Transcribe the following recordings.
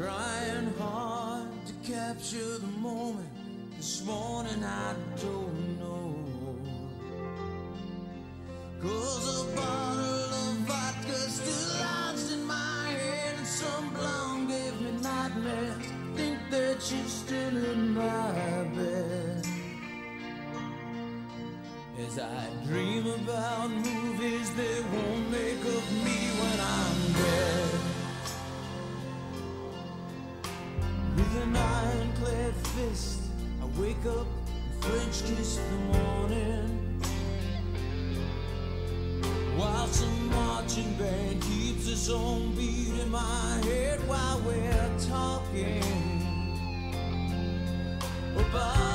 Trying hard to capture the moment. This morning I don't. wake up French kiss in the morning. While some marching band keeps its own beat in my head While we're talking about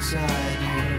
inside you,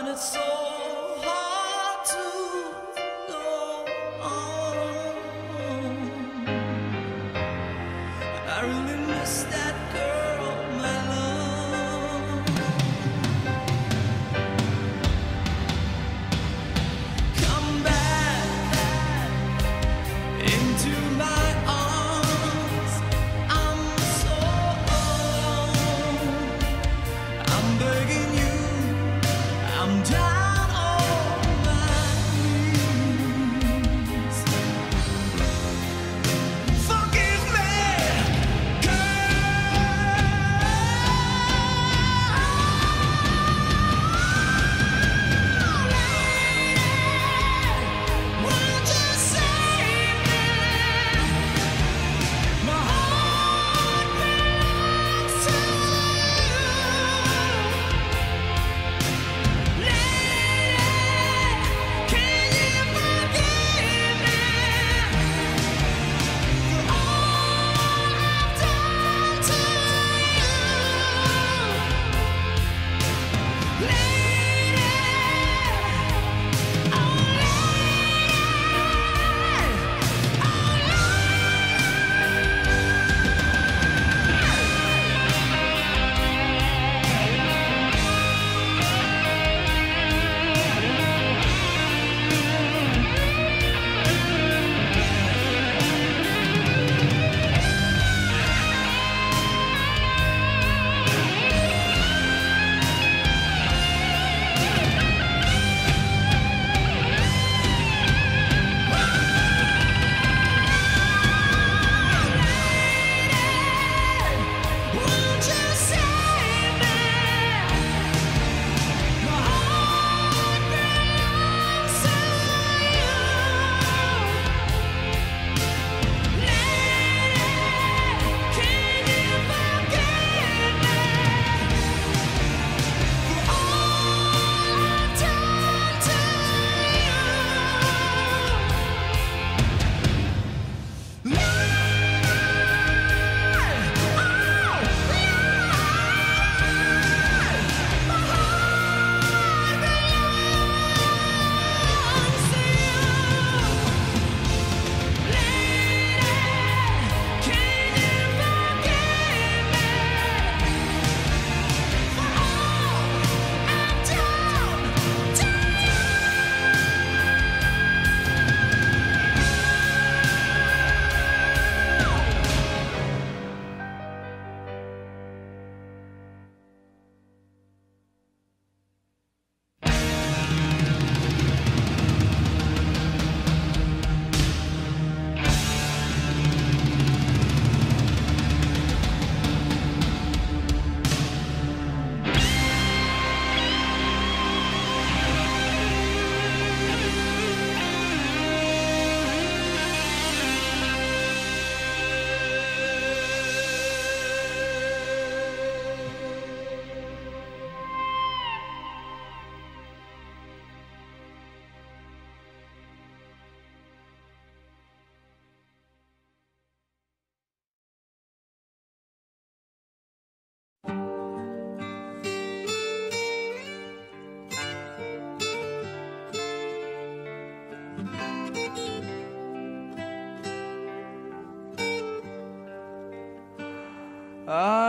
I find so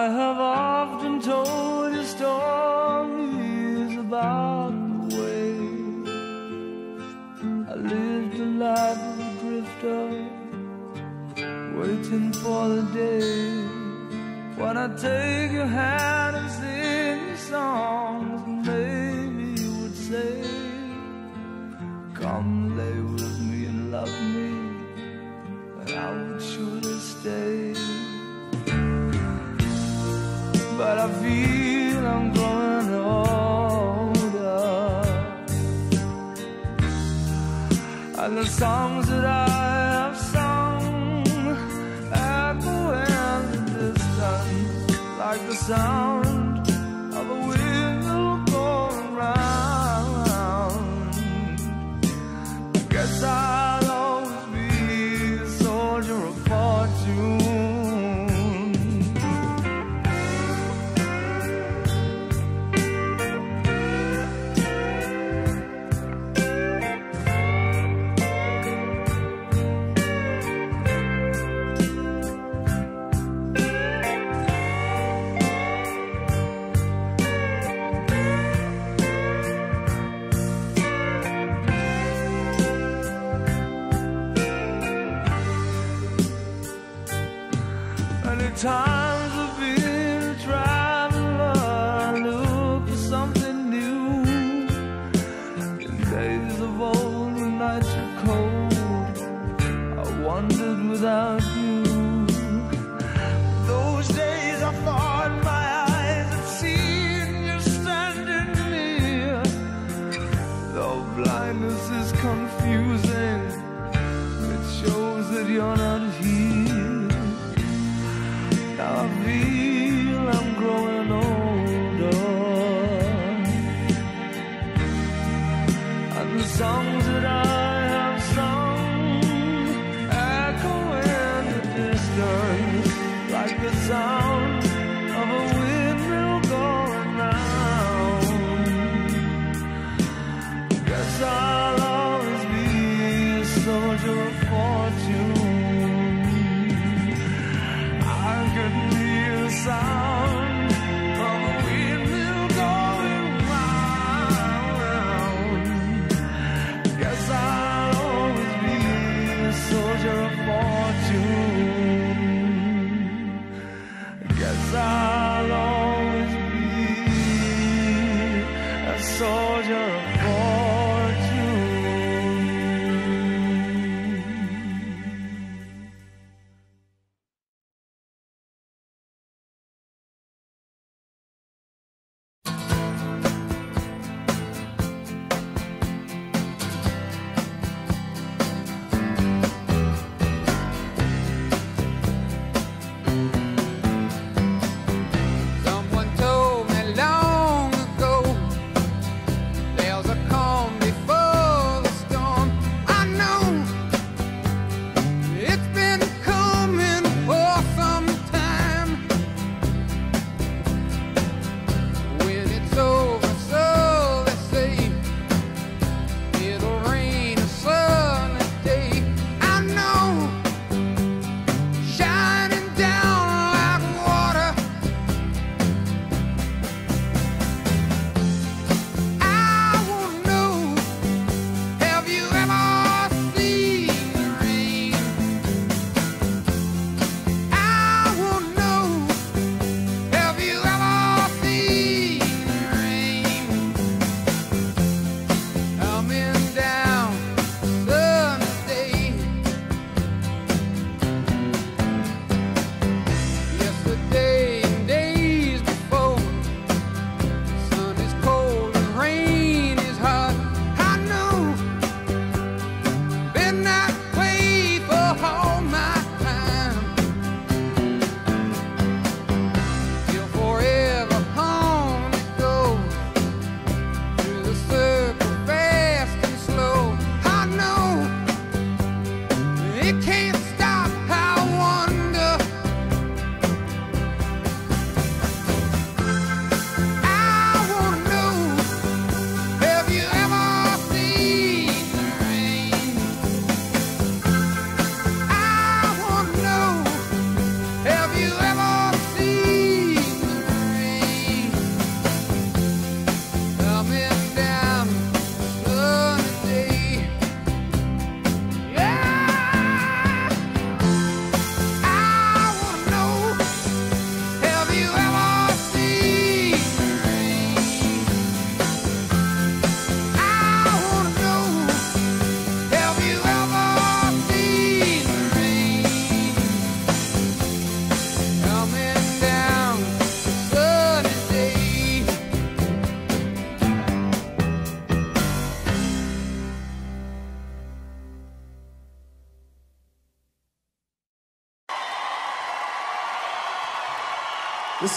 I have often told you stories about the way I lived a life of a drifter, waiting for the day when I take your hand and sing a song.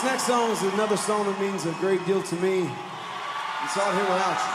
next song is another song that means a great deal to me. It's out here without you.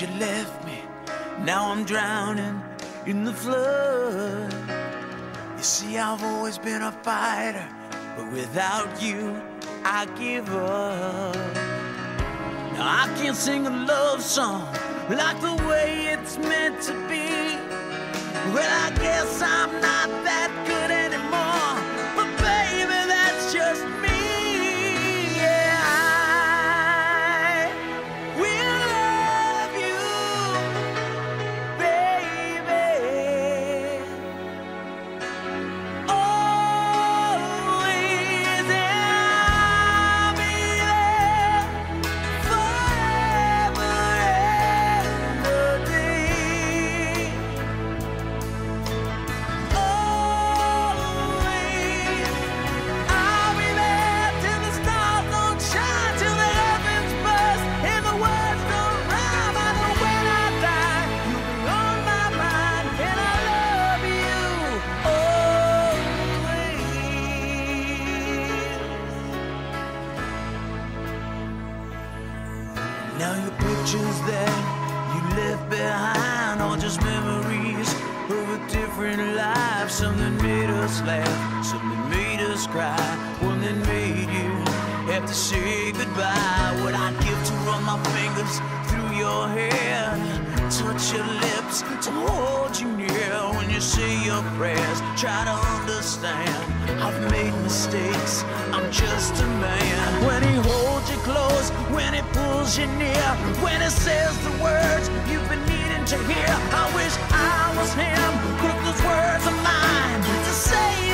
You left me. Now I'm drowning in the flood. You see, I've always been a fighter, but without you, I give up. Now I can't sing a love song like the way it's meant to be. Well, I guess I'm not that us laugh, something made us cry, one that made you have to say goodbye. What I'd give to run my fingers through your hair, touch your lips, to hold you near when you say your prayers. Try to understand, I've made mistakes, I'm just a man. When he holds you close, when he pulls you near, when he says the words you've been needing to hear. I wish I was him, put those words of mine say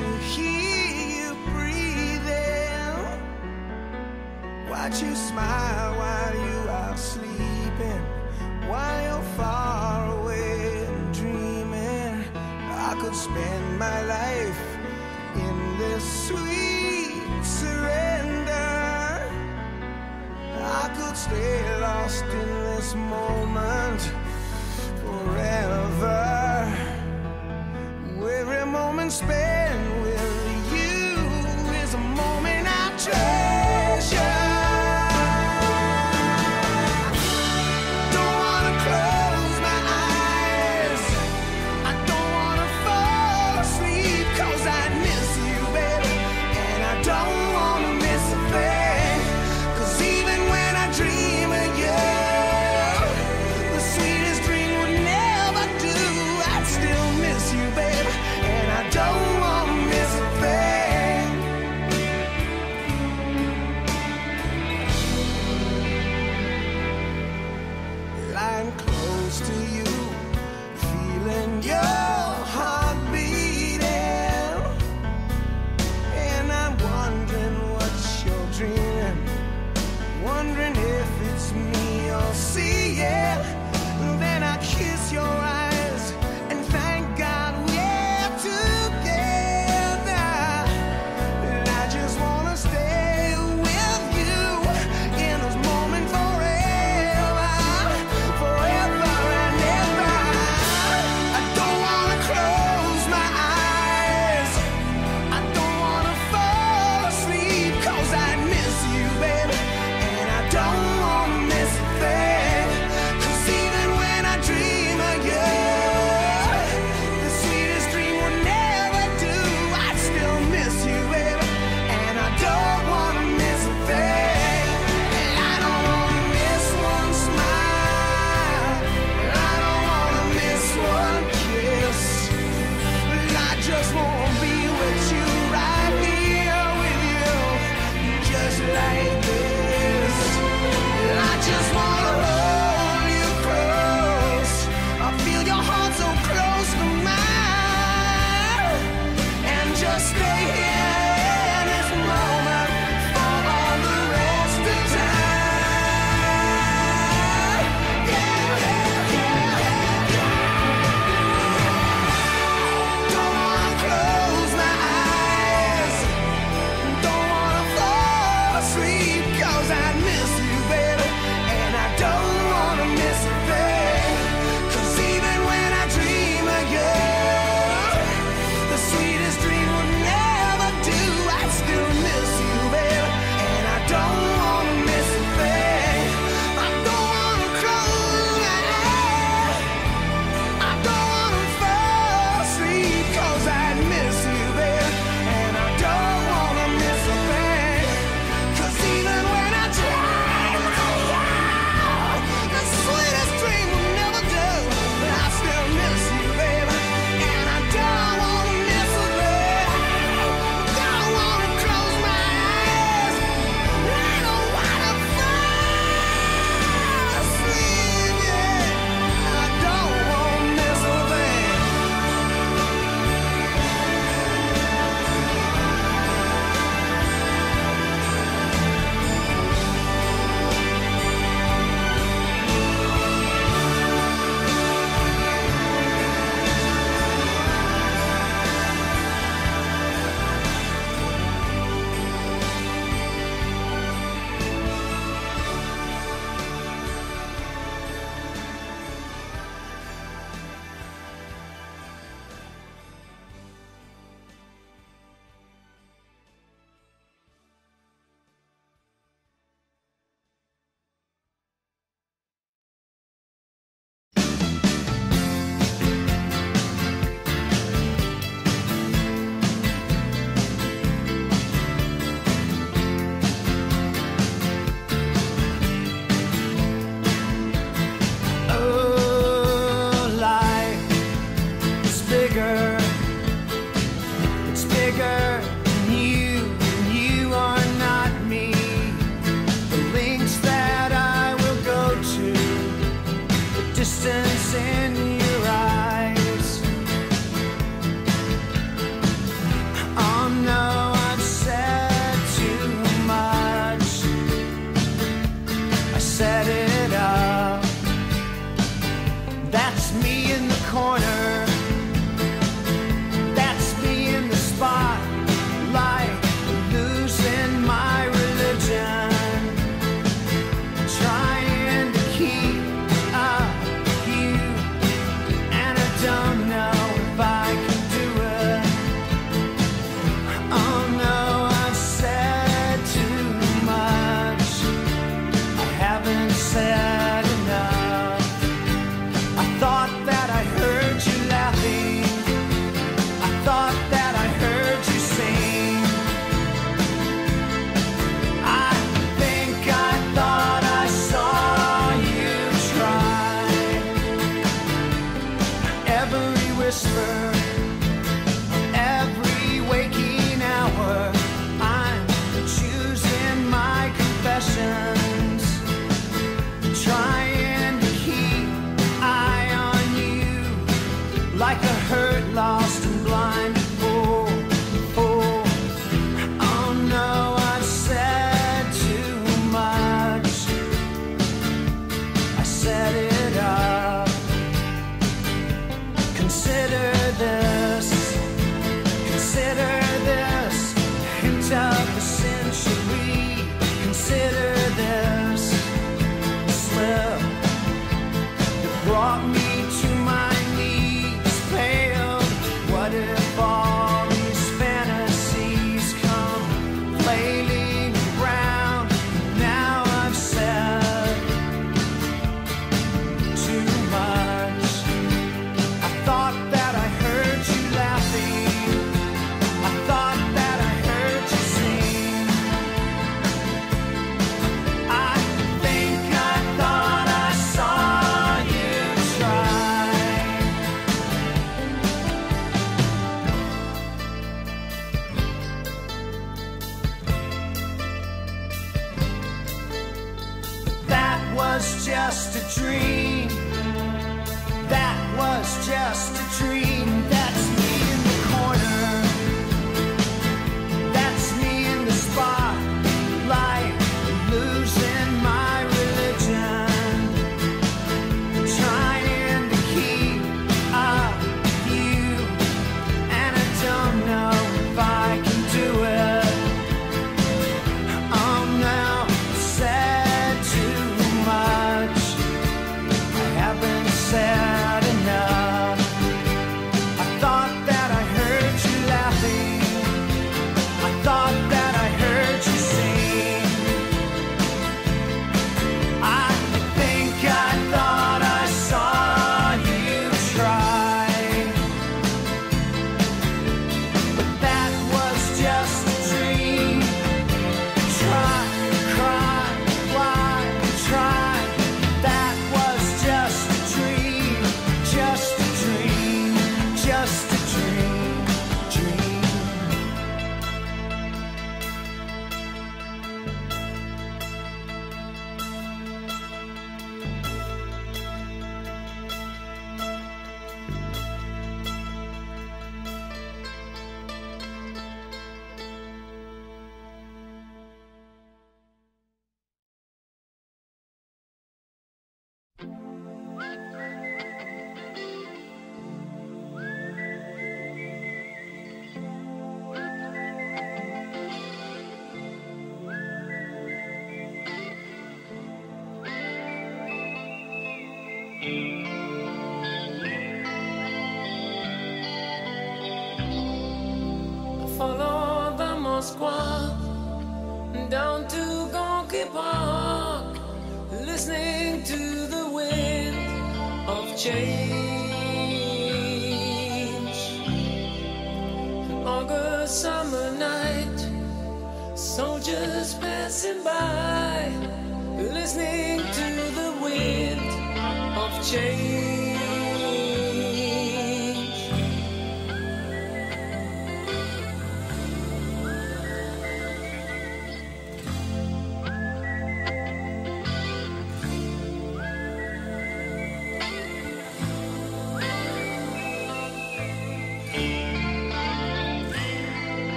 to hear you breathing. Watch you smile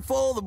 for